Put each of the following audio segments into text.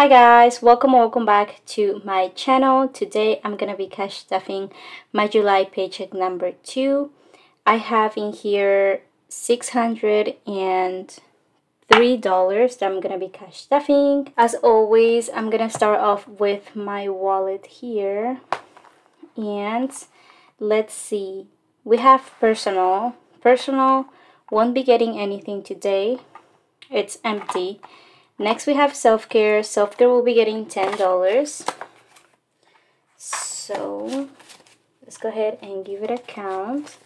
Hi guys, welcome welcome back to my channel. Today I'm gonna be cash stuffing my July paycheck number two. I have in here six hundred and three dollars that I'm gonna be cash stuffing. As always, I'm gonna start off with my wallet here. And let's see. We have personal. Personal won't be getting anything today. It's empty Next we have self-care. Self-care will be getting $10. So let's go ahead and give it a count.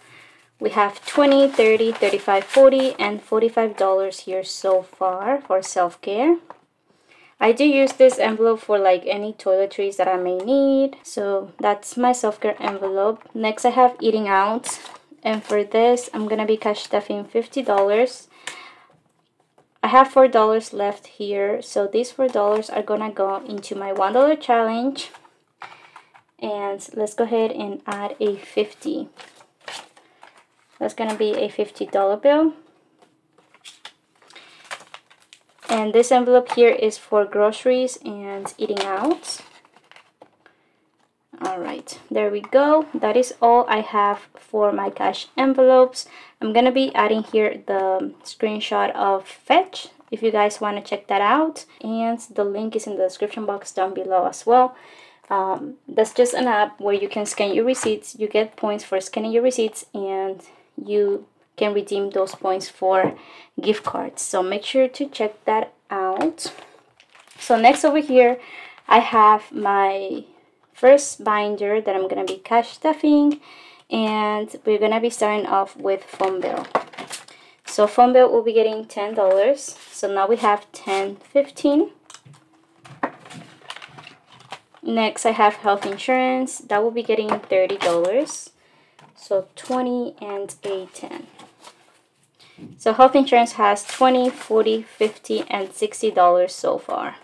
We have 20, 30, 35, 40, and $45 here so far for self-care. I do use this envelope for like any toiletries that I may need. So that's my self-care envelope. Next I have eating out. And for this, I'm going to be cash stuffing $50. I have four dollars left here so these four dollars are gonna go into my one dollar challenge. And let's go ahead and add a 50 that's gonna be a 50 dollar bill. And this envelope here is for groceries and eating out all right there we go. That is all i have for my cash envelopes. I'm gonna be adding here the screenshot of fetch if you guys want to check that out. And the link is in the description box down below as well. Um, that's just an app where you can scan your receipts. You get points for scanning your receipts and you can redeem those points for gift cards. So make sure to check that out. So next over here I have my first binder that I'm gonna be cash stuffing and we're gonna be starting off with phone bill. So phone bill will be getting ten dollars. So now we have 10 15 next I have health insurance. That will be getting thirty dollars. So 20 and a 10 so health insurance has 20 40 50 and 60 dollars so far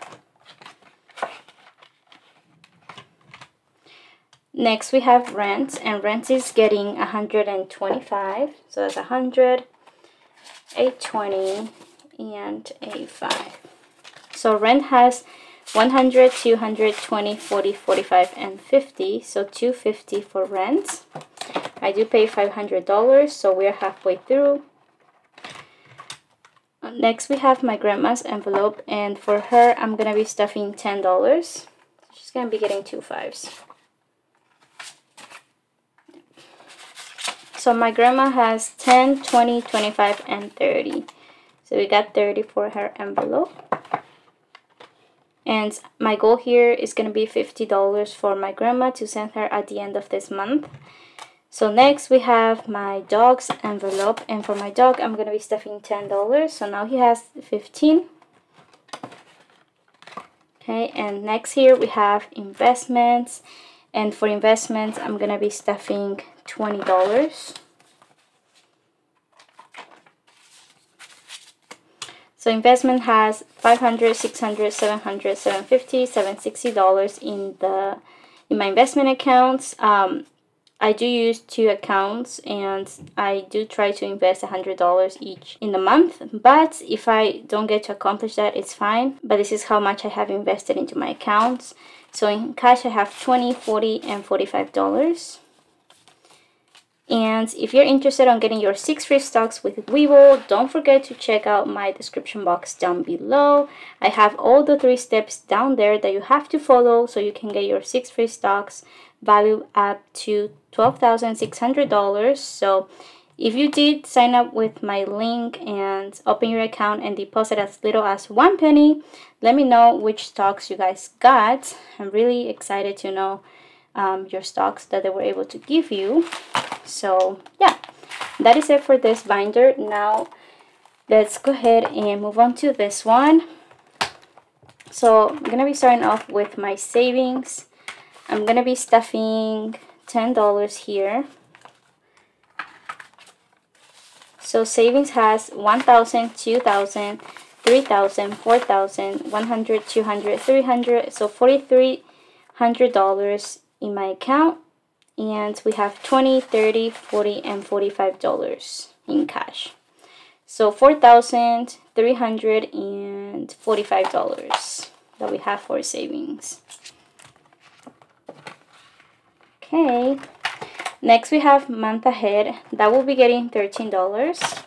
Next we have rent and rent is getting 125 so that's 100 a 20 and a 5 so rent has 100 220 40 45 and 50 so 250 for rent I do pay $500 so we're halfway through. Next we have my grandma's envelope and for her I'm gonna be stuffing $10 she's gonna be getting two fives So my grandma has 10, 20, 25, and 30. So we got 30 for her envelope. And my goal here is going to be $50 for my grandma to send her at the end of this month. So next we have my dog's envelope. And for my dog, I'm going to be stuffing $10. So now he has 15 Okay, and next here we have investments. And for investments, I'm going to be stuffing $20. So investment has 500, 600, 700, 750, 760 dollars in the in my investment accounts. Um, I do use two accounts and I do try to invest $100 each in the month. But if I don't get to accomplish that, it's fine. But this is how much I have invested into my accounts. So in cash, I have 20 40 and $45. And if you're interested on getting your six free stocks with Webull, don't forget to check out my description box down below. I have all the three steps down there that you have to follow so you can get your six free stocks value up to $12,600. So if you did sign up with my link and open your account and deposit as little as one penny, let me know which stocks you guys got. I'm really excited to know um, your stocks that they were able to give you so yeah that is it for this binder. Now let's go ahead and move on to this one. So I'm gonna be starting off with my savings. I'm gonna be stuffing $10 here. So savings has 1000 2000 3000 4000 100 200 300 so $4300 in my account and we have 20 30 40 and 45 dollars in cash so four thousand three hundred and forty five dollars that we have for savings. Okay, next we have month ahead. That will be getting $13.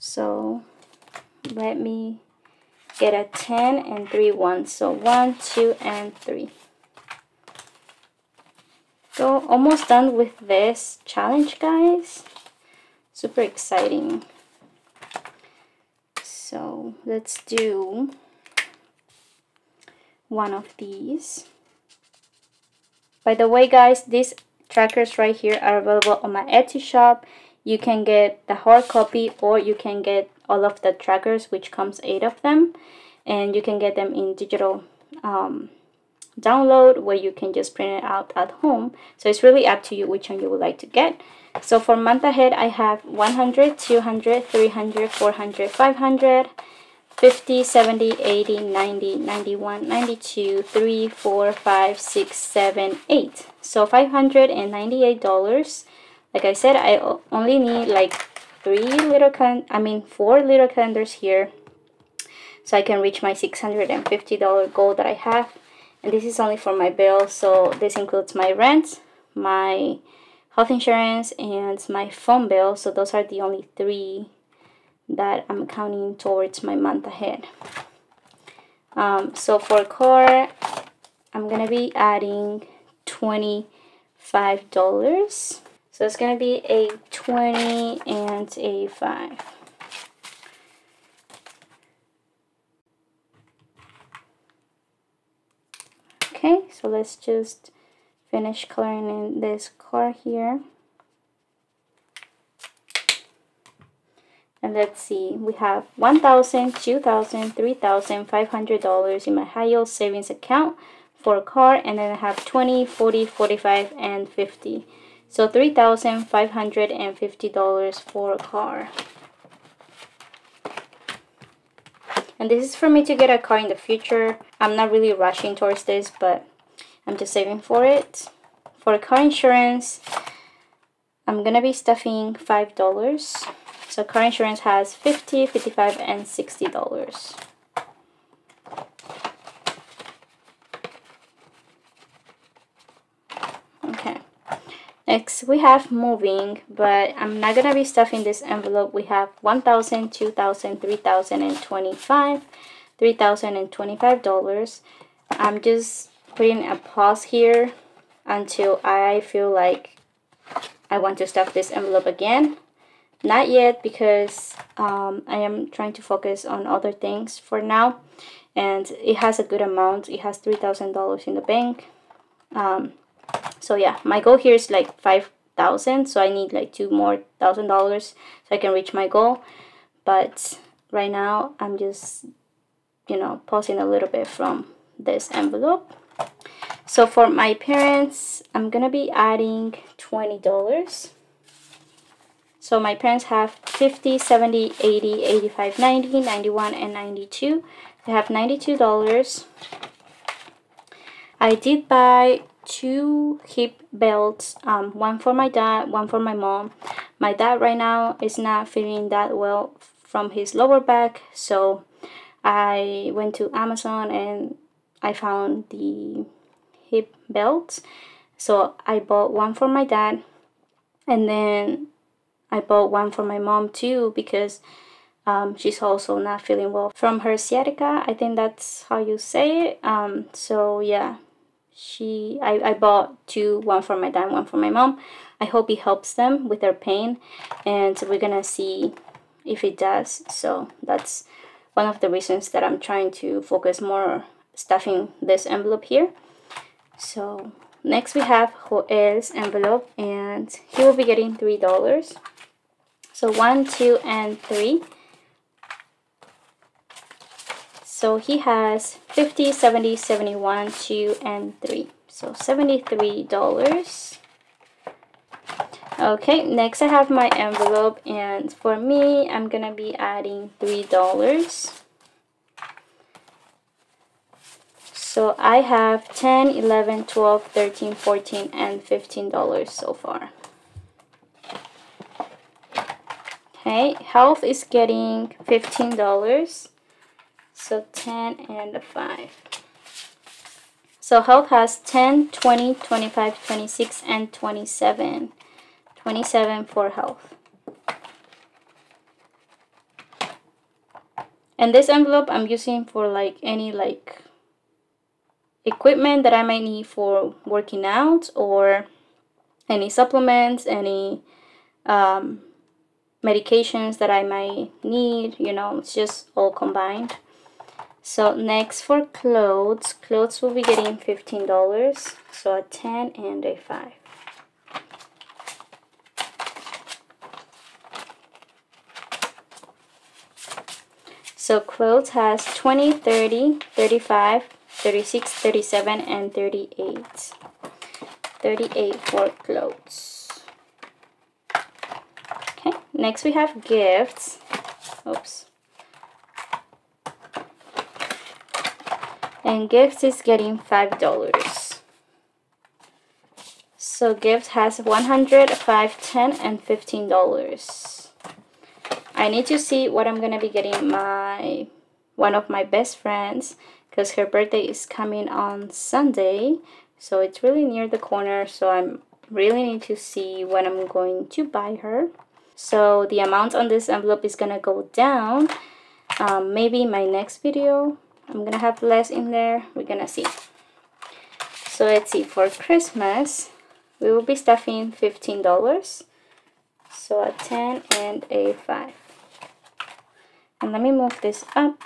So let me get a 10 and 3 ones. So 1, 2, and 3. So almost done with this challenge, guys. Super exciting. So let's do one of these. By the way, guys, these trackers right here are available on my Etsy shop. You can get the hard copy or you can get all of the trackers, which comes eight of them. And you can get them in digital um, download where you can just print it out at home. So it's really up to you which one you would like to get. So for month ahead, I have 100, 200, 300, 400, 500, 50, 70, 80, 90, 91, 92, 3, 4, 5, 6, 7, 8. So $598. Like I said, I only need like three little, can I mean four little calendars here. So I can reach my $650 goal that I have. And this is only for my bill. So this includes my rent, my health insurance, and my phone bill. So those are the only three that I'm counting towards my month ahead. Um, so for car, I'm gonna be adding $25. So it's gonna be a 20 and a 5. Okay, so let's just finish coloring in this car here. And let's see, we have $1,000, $2,000, $3,000, $500 in my high yield savings account for a car. And then I have 20, 40, 45, and 50. So $3,550 for a car. And this is for me to get a car in the future. I'm not really rushing towards this, but I'm just saving for it. For car insurance, I'm gonna be stuffing $5. So car insurance has 50 55 and $60. Okay. Next, we have moving, but I'm not going to be stuffing this envelope. We have 1000 2000 3025 $3,025. I'm just putting a pause here until I feel like I want to stuff this envelope again. Not yet because um, I am trying to focus on other things for now. And it has a good amount. It has $3,000 in the bank. Um, so yeah, my goal here is like 5,000. So I need like two more thousand dollars so I can reach my goal. But right now I'm just, you know, pausing a little bit from this envelope. So for my parents, I'm to be adding $20. So my parents have 50, 70, 80, 85, 90, 91, and 92. They have $92. I did buy two hip belts, um, one for my dad, one for my mom. My dad right now is not feeling that well from his lower back, so I went to Amazon and I found the hip belts. So I bought one for my dad and then I bought one for my mom too because um, she's also not feeling well from her sciatica. I think that's how you say it. Um, so yeah, she I, I bought two, one for my dad, one for my mom. I hope it helps them with their pain and we're gonna see if it does. So that's one of the reasons that I'm trying to focus more stuffing this envelope here. So next we have Joel's envelope and he will be getting $3. So 1, 2, and 3. So he has 50, 70, 71, 2, and 3. So $73. Okay, next I have my envelope and for me, I'm to be adding $3. So I have 10, 11, 12, 13, 14, and $15 so far. Okay, health is getting $15. So 10 and a 5. So health has 10, 20, 25, 26, and 27. 27 for health. And this envelope I'm using for like any like equipment that I might need for working out or any supplements, any um, medications that I might need, you know, it's just all combined. So next for clothes, clothes will be getting $15. So a 10 and a 5. So clothes has 20, 30, 35, 36, 37, and 38. 38 for clothes. Okay, next we have gifts. Oops. And gifts is getting $5. So gift has 100, 5, 10, and $15. I need to see what I'm gonna be getting my one of my best friends because her birthday is coming on Sunday so it's really near the corner so I'm really need to see what I'm going to buy her so the amount on this envelope is gonna go down um, maybe my next video I'm gonna have less in there. We're gonna see. So let's see. For Christmas we will be stuffing $15 so a 10 and a 5 and let me move this up.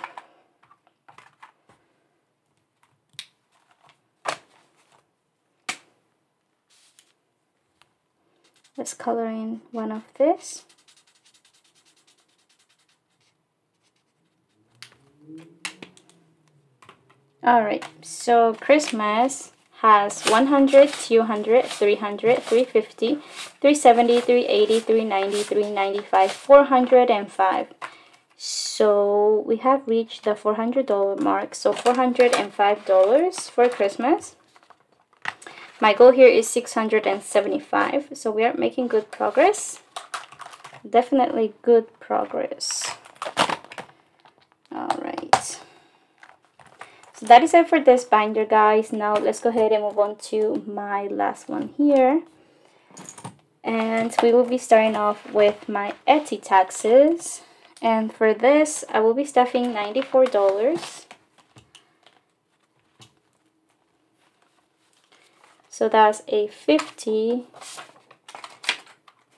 Let's color in one of this Alright, so Christmas has 100, 200, 300, 350, 370, 380, 390, 395, 405. So we have reached the $400 mark. So $405 for Christmas. My goal here is 675. So we are making good progress. Definitely good progress. Alright. So that is it for this binder guys. Now let's go ahead and move on to my last one here. And we will be starting off with my Etsy taxes. And for this, I will be stuffing $94. So that's a 50,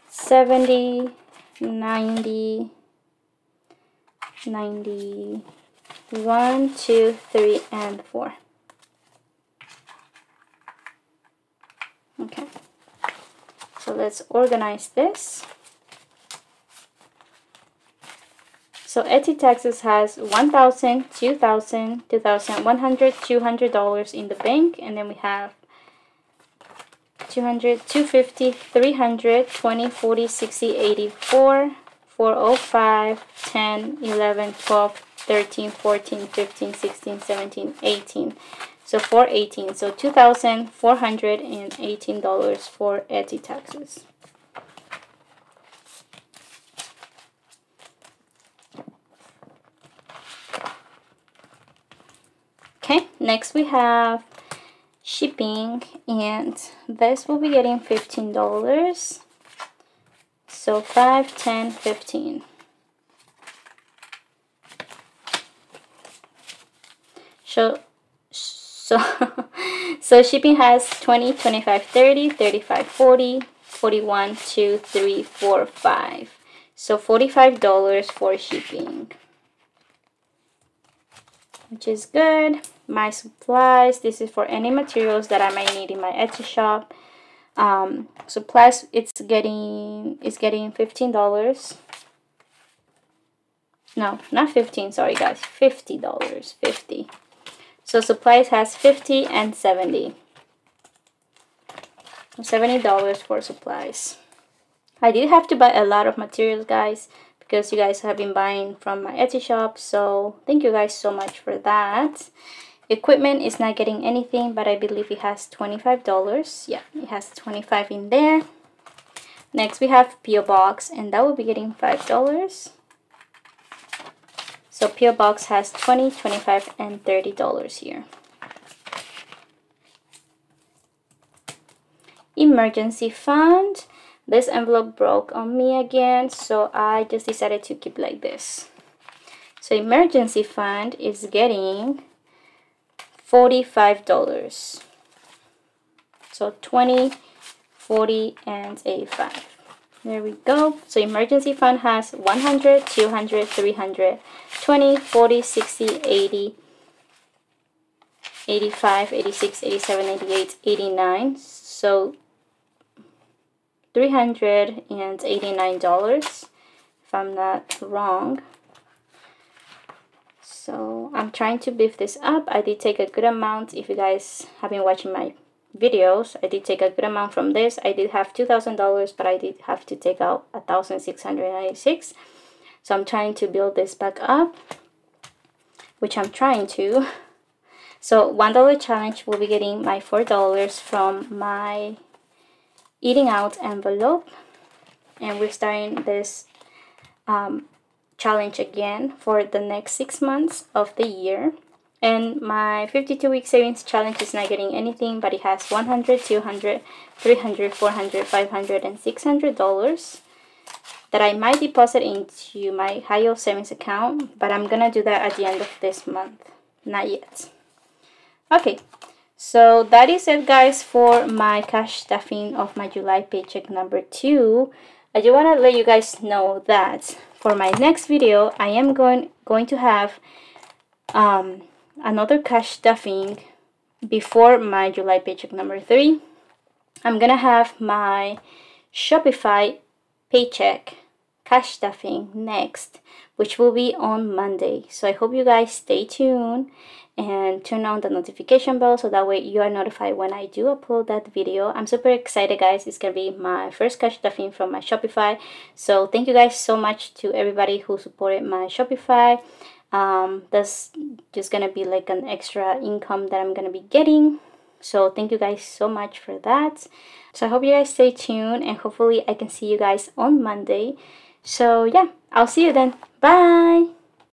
70, 90, 90, 1, 2, 3, and 4. Okay. So let's organize this. So Etsy taxes has $1,000, $2,000, $2,100, $200 in the bank. And then we have 200, 250, 300, 20, 40, 60, 84, 405, 10, 11, 12, 13, 14, 15, 16, 17, 18. So 418. So $2,418 for Etsy taxes. Okay, next we have shipping and this will be getting $15. So 5, 10, 15. So, so, so shipping has 20, 25, 30, 35, 40, 41, 2, 3, 4, 5. So $45 for shipping. Which is good. My supplies this is for any materials that I might need in my Etsy shop. Um, supplies it's getting it's getting $15 no not 15 sorry guys. $50 50 so supplies has 50 and 70 $70 for supplies I did have to buy a lot of materials guys because you guys have been buying from my Etsy shop so thank you guys so much for that Equipment is not getting anything, but I believe it has $25. Yeah, it has 25 in there. Next, we have PO Box, and that will be getting $5. So PO Box has 20, 25, and 30 dollars here. Emergency fund. This envelope broke on me again, so I just decided to keep like this. So emergency fund is getting $45. So 20, 40, and 85. There we go. So emergency fund has 100, 200, 300, 20, 40, 60, 80, 85, 86, 87, 88, 89. So $389 if I'm not wrong. So I'm trying to beef this up. I did take a good amount. If you guys have been watching my videos, I did take a good amount from this. I did have $2,000, but I did have to take out a 1696 So I'm trying to build this back up, which I'm trying to. So $1 challenge will be getting my $4 from my eating out envelope. And we're starting this um, challenge again for the next six months of the year and my 52 week savings challenge is not getting anything but it has 100 200 300 400 500 and 600 dollars that I might deposit into my high yield savings account but I'm gonna do that at the end of this month. Not yet. Okay so that is it guys for my cash stuffing of my July paycheck number two. I do want to let you guys know that for my next video, I am going, going to have um, another cash stuffing before my July paycheck number three. I'm going to have my Shopify paycheck cash stuffing next, which will be on Monday. So I hope you guys stay tuned and turn on the notification bell so that way you are notified when I do upload that video. I'm super excited guys. It's gonna be my first cash stuffing from my Shopify. So thank you guys so much to everybody who supported my Shopify. Um, that's just gonna be like an extra income that I'm gonna be getting. So thank you guys so much for that. So I hope you guys stay tuned and hopefully I can see you guys on Monday. So yeah, I'll see you then. Bye!